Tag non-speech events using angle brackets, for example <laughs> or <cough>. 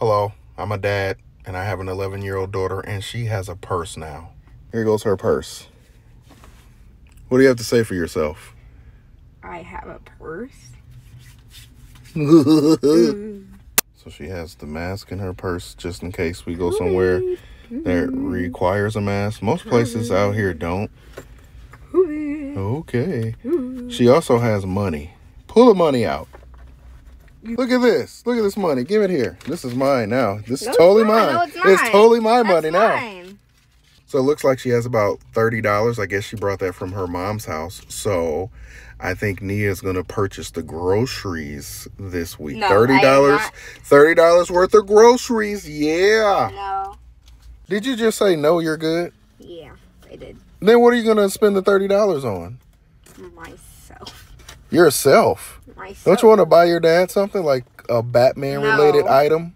Hello, I'm a dad and I have an 11 year old daughter and she has a purse now. Here goes her purse. What do you have to say for yourself? I have a purse. <laughs> So she has the mask in her purse just in case we go somewhere that requires a mask. Most places out here don't. Okay. She also has money. Pull the money out. Look at this. Look at this money. Give it here. This is mine now. This is No, totally mine. mine. No, it's It's totally my money That's now. So it looks like she has about $30. I guess she brought that from her mom's house. So I think Nia's going to purchase the groceries this week. No, $30. $30 worth of groceries. Yeah. No. Did you just say no, you're good? Yeah, I did. Then what are you going to spend the $30 on? Myself. Yourself. Myself. Don't you want to buy your dad something like a Batman related No. item?